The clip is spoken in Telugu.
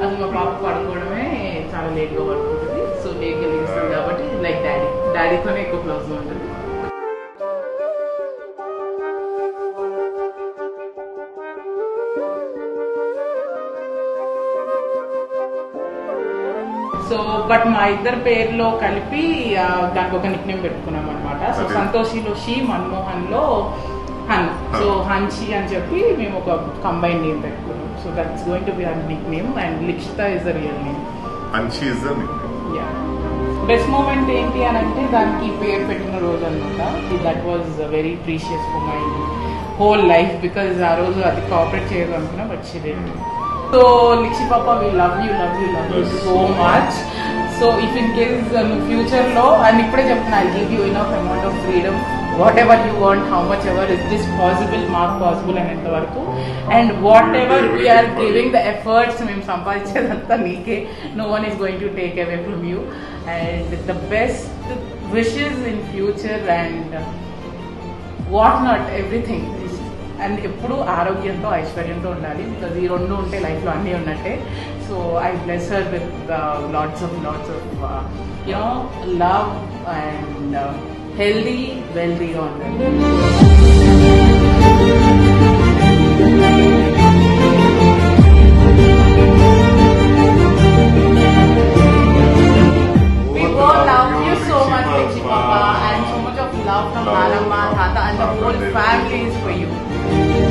అసలు మా పాప పడుకోవడమే చాలా లేట్గా పడుకుంటుంది. సో లేట్గా లేస్తుంది కాబట్టి లైక్ డాడీ. డాడీతోనే ఎక్కువ క్లోజ్గా ఉంటుంది. సో బట్ మా ఇద్దరు పేరులో కలిపి దానికి ఒక నిక్ నేమ్ పెట్టుకున్నాం అనమాట సో అదే. సంతోషిలో షీ మన్మోహన్లో హన్ సో హన్షి అని చెప్పి మేము ఒక కంబైన్ నేమ్ పెట్టుకున్నాం so that's going to be our nick name and Likshitha is the real name and she is the yeah best moment ఏంటి అని అంటే దానికి పేరు పెట్టిన రోజు అనమాట that was very precious for my whole life because ఆ రోజు అది కోఆపరేట్ చేయాలి అనుకున్నా బట్ షీ సో లిక్షి పాప we love you love you love you so much so if in case నువ్వు ఫ్యూచర్లో అండ్ ఇప్పుడే చెప్తున్నా I give you enough amount of freedom whatever you want how much ever is this possible మాకు పాసిబుల్ అనేంత వరకు and whatever we are giving the efforts మేము సంపాదించేదంతా నీకే. No one is going to take away from you and the best wishes in future and what not everything and ఎప్పుడు ఆరోగ్యంతో ఐశ్వర్యంతో ఉండాలి. బికాజ్ ఈ రెండు ఉంటే లైఫ్లో అన్నీ ఉన్నట్టే. So I bless her with lots of lots of you know love and healthy well beyond that. Papa and so much of love from Malama, Tata and the whole family is for you.